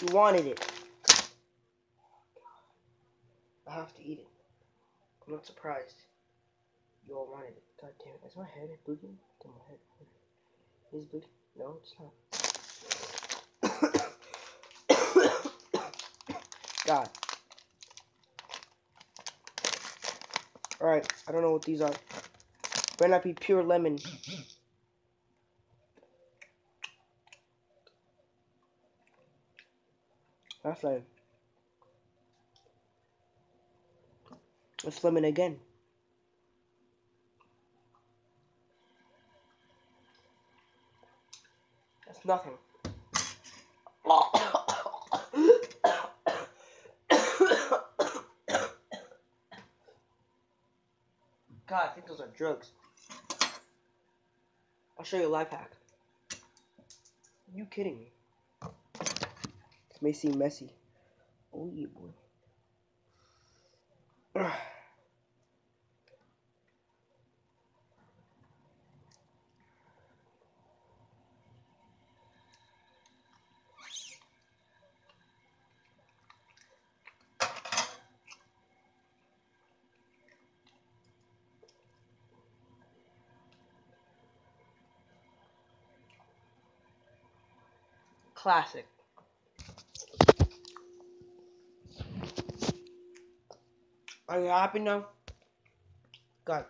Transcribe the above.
You wanted it. I have to eat it. I'm not surprised. You all wanted it. God damn it. Is my head bleeding? Damn, my head. Is it bleeding? No, it's not. God. Alright, I don't know what these are. Better not be pure lemon. That's like Let's lemon again. That's nothing. God, I think those are drugs. I'll show you a life hack. Are you kidding me? This may seem messy. Oh yeah, boy. Classic. Are you happy now? God.